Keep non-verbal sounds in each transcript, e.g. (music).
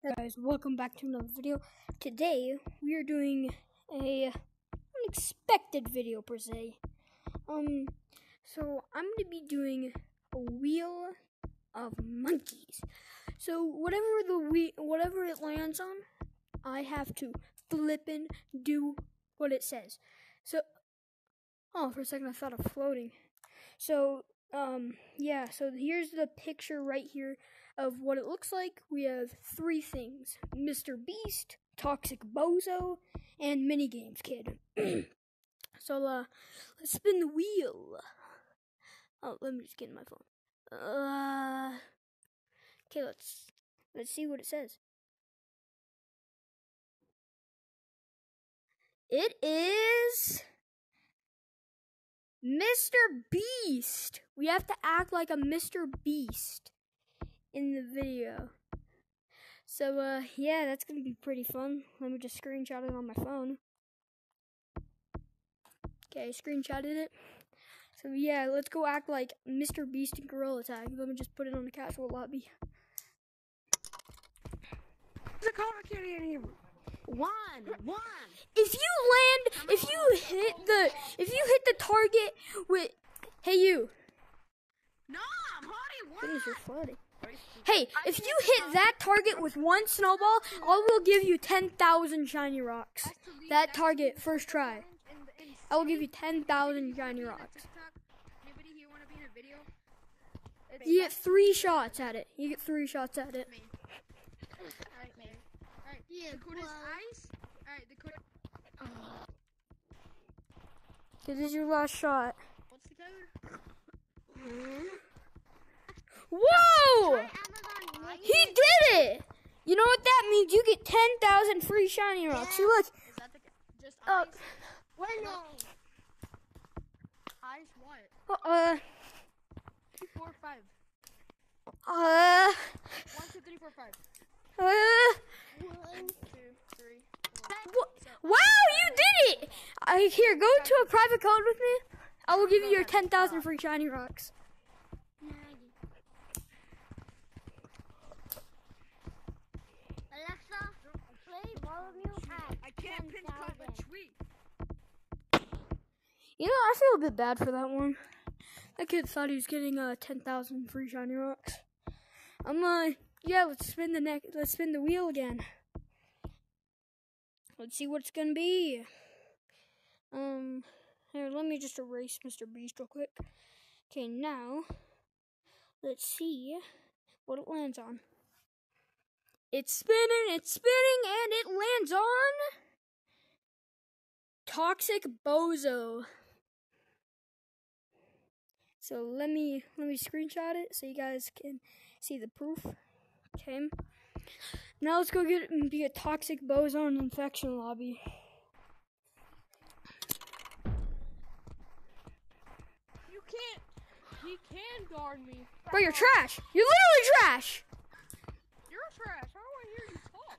Hey guys, welcome back to another video. Today we are doing a unexpected video per se. Um, so I'm gonna be doing a wheel of monkeys. So whatever the we whatever it lands on, I have to flip and do what it says. So, oh, for a second I thought of floating. So um yeah so here's the picture right here of what it looks like we have three things mr beast toxic bozo and mini games kid (clears throat) so uh let's spin the wheel oh let me just get in my phone uh okay let's let's see what it says it is Mr. Beast. We have to act like a Mr. Beast in the video. So, uh, yeah, that's gonna be pretty fun. Let me just screenshot it on my phone. Okay, screenshotted it. So, yeah, let's go act like Mr. Beast and Gorilla Tag. Let me just put it on the casual lobby. The hear One, one. If you land, if you hit the, if you hit the target with, hey you, No, I'm holding one. goodness, you're floating. Hey, if you hit that target with one snowball, I will give you 10,000 shiny rocks. That target, first try. I will give you 10,000 shiny rocks. Anybody here want to be in a video? You get three shots at it. You get three shots at it. Alright, man. Alright, yeah, ice. Alright, the code. This is your last shot. What's the code? Whoa! He did it! You know what that means? You get 10,000 free shiny rocks. See, look. Is that the just Uh. Wait, no. Ice what? Uh, Two, four, five. uh, One, two, three, four, five. uh. One, two, three, Wow, you did it! I here, go to a private code with me. I will give you your 10,000 free shiny rocks. Alexa, play volume at I can't pinch cut the tweet. You know, I feel a bit bad for that one. That kid thought he was getting uh 10,000 free shiny rocks. I'm uh, yeah, let's spin the neck. Let's spin the wheel again. Let's see what it's gonna be. Um, here, let me just erase Mr. Beast real quick. Okay, now let's see what it lands on. It's spinning, it's spinning, and it lands on Toxic Bozo. So let me let me screenshot it so you guys can see the proof. Okay. Now let's go get and be a toxic boson infection lobby. You can't. He can guard me. Bro, you're trash. You're literally trash. You're trash. How do I hear you talk?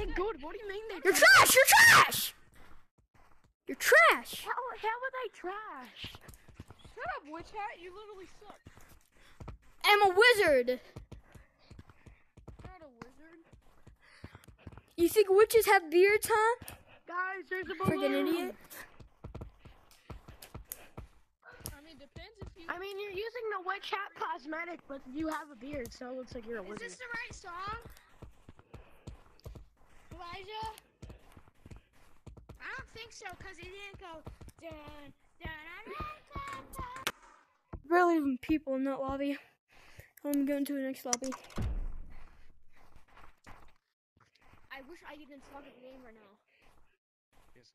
Like I good. What do you mean they You're trash. You're trash. You're trash. How, how are they trash? Shut up, witch hat. You literally suck. I'm a wizard. You're not a wizard. You think witches have beards, huh? Guys, there's a Freaking idiot. I mean, depends if you. I mean, you're using the witch hat cosmetic, but you have a beard, so it looks like you're a wizard. Is this the right song? Elijah? I don't think so, because it didn't go. Dun, dun, dun, dun, dun, dun. Barely even people in that lobby. I'm going to the next lobby. I wish I didn't start the game right now.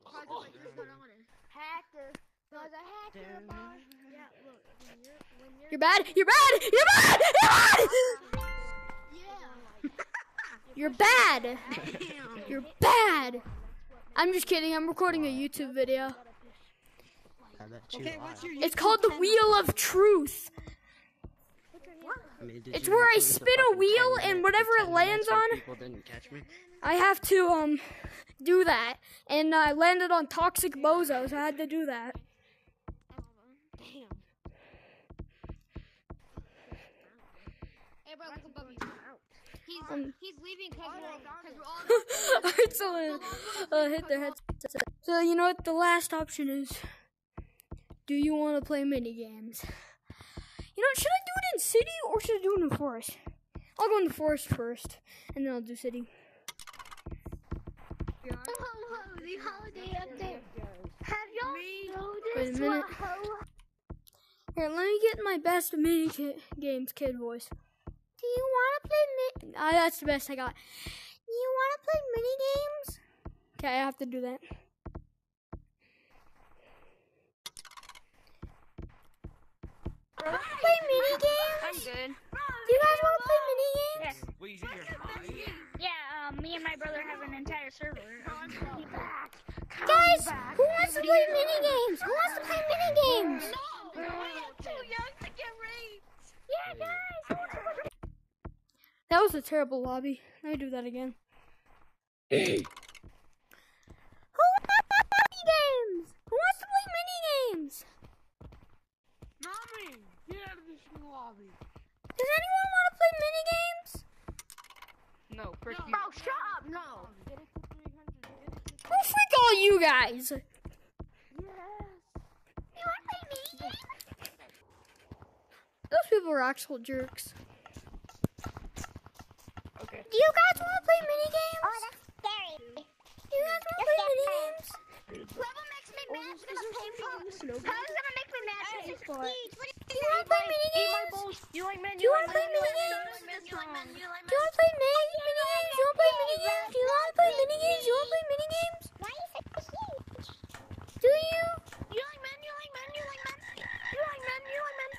Cause like there's not on it. Hacker. Cause a hacker boss. Yeah, look. When you're, when you're, You're bad. You're bad. You're bad. You're bad. (laughs) yeah. (laughs) You're bad. You're bad. I'm just kidding. I'm recording a YouTube video. I bet you Okay, what's your It's called the Wheel of Truth. I mean, It's where I spin a wheel and whatever it lands on- didn't catch me. I have to um do that, and I landed on Toxic Bozo, so I had to do that. Um, He's leaving because we're, all- 'cause we're all. Alright, (laughs) so uh, hit their heads. So you know what the last option is? Do you want to play mini games? You know, should I do it in city or should I do it in the forest? I'll go in the forest first, and then I'll do city. Oh, the holiday update. Have y'all Wait a noticed minute. what ho- Here, let me get my best mini ki- games kid voice. Do you want to play mi- Ah, that's the best I got. You want to play mini games? Okay, I have to do that. Play mini games? I'm good. Do you guys want to play mini games? What you here? Yeah, um, me and my brother have an entire server. Um, back. Guys, who wants to play mini games? Who wants to play mini games? too young to get raped. Yeah, guys. That was a terrible lobby. Let me do that again. Who wants to play mini games? Who wants to play mini games? Mommy, get out of this lobby. Does anyone want to play mini games? No, first you. Bro, shut up. No. Oh, freak all you guys! yes Those people are actual jerks. Okay. Do you guys want to play mini games? Oh, that's scary. Do you guys want to play mini games? Whoever makes me mad is gonna pay for Whoever's gonna make me mad is gonna Do you want to play mini games? You? Do you want to play mini games? You like men, you like Do you want to play mini mini games? Do you want to play mini games? Do you want to play mini games? Do you want to play mini games? Why is it huge? Do you? You like men, you like men, you like men. You like men, you like men.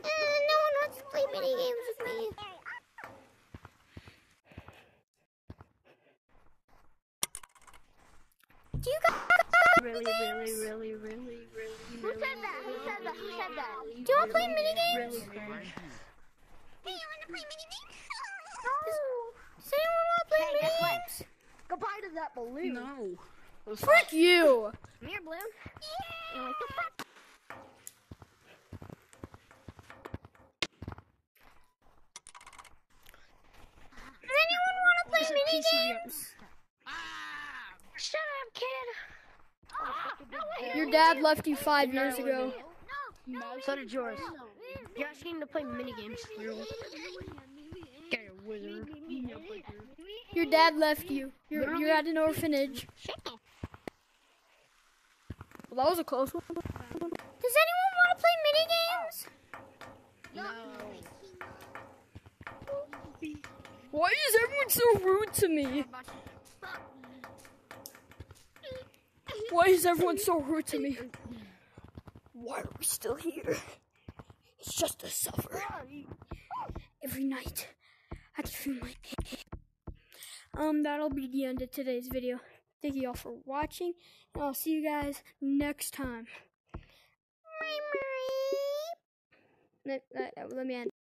Uh, no one wants to play mini games with me. Do you guys Really, really, really, really, really. Who said that? Who said that? Who said that? Do you want to play mini games? Hey, you wanna play mini games? Does (laughs) anyone want to play Hey, mini guess what? games? Goodbye to that balloon. No. Frick you! Come here, Blue. You like the fuck? Does anyone want to play mini games? Shut up, kid. Ah, no way. Your dad left you five years ago. No, no. So did yours. You're asking him to play mini games. Get a wizard. Your dad left you. You're, you're at an orphanage. Well, that was a close one. Does anyone want to play mini games? Why is everyone so rude to me? Why is everyone so rude to me? Why are we still here? It's just to suffer. Every night, I can feel my Um, that'll be the end of today's video. Thank you all for watching, and I'll see you guys next time. Let, let, let me end.